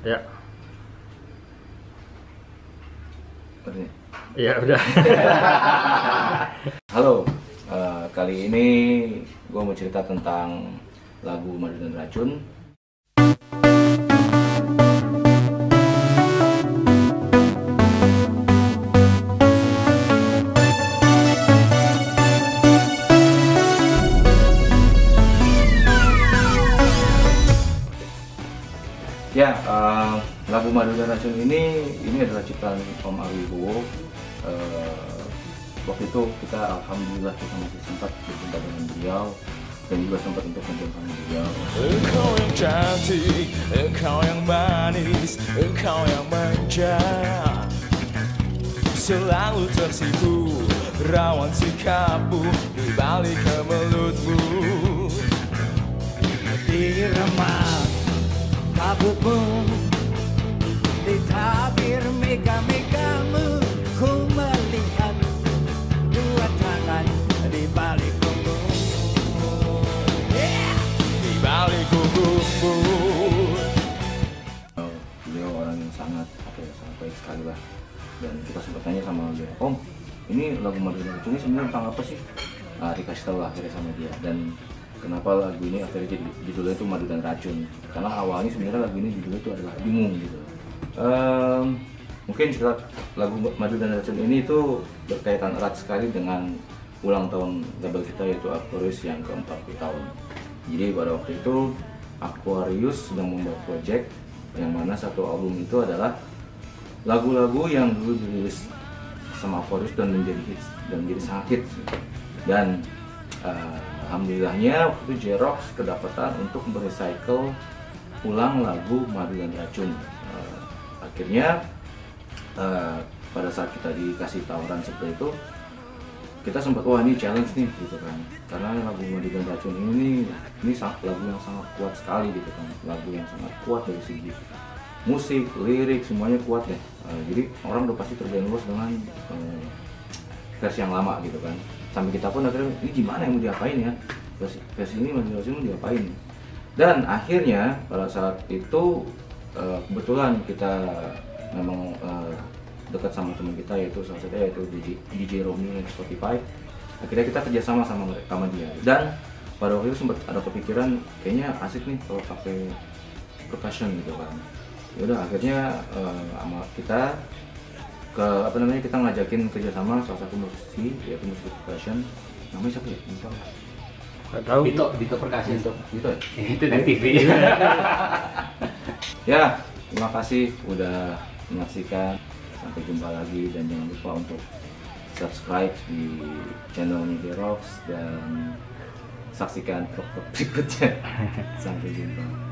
Ya. Bener. Iya udah. Halo, eh, kali ini gue mau cerita tentang lagu Madu dan Racun. Lagu Madu dan Racun ini ini adalah ciptaan Om Ari Bowo. Eh, waktu itu kita alhamdulillah kita masih sempat berjumpa dengan beliau dan juga sempat untuk menjumpai beliau. Engkau yang cantik, engkau yang manis, engkau yang manja Selalu tersipu, rawan sikapmu di balik kemelutmu di remah kabutmu lah. Dan kita sempat tanya sama dia om ini lagu Madu Racun ini sebenarnya tentang apa sih? Nah, dikasih tahu lah akhirnya sama dia. Dan kenapa lagu ini akhirnya jadi judulnya itu Madu dan Racun? Karena awalnya sebenarnya lagu ini judulnya itu adalah bingung gitu. Ehm, mungkin cerita lagu Madu dan Racun ini itu berkaitan erat sekali dengan ulang tahun label kita yaitu Aquarius yang ke-40 tahun. Jadi pada waktu itu Aquarius sedang membuat project yang mana satu album itu adalah lagu-lagu yang dulu dirilis sama Aquarius dan menjadi hits dan menjadi sangat hits. Dan eh, alhamdulillahnya waktu itu Jerox kedapatan untuk merecycle ulang lagu Madu dan Racun. Eh, akhirnya eh, pada saat kita dikasih tawaran seperti itu kita sempat wah ini challenge nih gitu kan. Karena lagu Madu dan Racun ini ini lagu yang sangat kuat sekali gitu kan. Lagu yang sangat kuat dari segi musik lirik semuanya kuat ya. Eh, jadi orang udah pasti terbrainwash dengan eh, versi yang lama gitu kan. Sampai kita pun akhirnya ini gimana yang mau diapain ya? Versi, versi ini dan Racun mau diapain? Dan akhirnya pada saat itu eh, kebetulan kita memang eh, dekat sama teman kita yaitu salah satunya yaitu DJ, DJ Romi di Spotify. Akhirnya kita kerjasama sama mereka sama dia. Dan pada waktu itu sempat ada kepikiran kayaknya asik nih kalau pakai percussion gitu kan yaudah akhirnya sama kita ke apa namanya kita ngajakin kerjasama salah satu musisi yaitu musisi percussion namanya siapa ya lupa Gak tahu. Bito, Bito Perkasa gitu gitu ya Itu dari TV. Ya, terima kasih udah menyaksikan. Sampai jumpa lagi dan jangan lupa untuk subscribe di channelnya The Rocks dan saksikan vlog-vlog berikutnya. Sampai jumpa.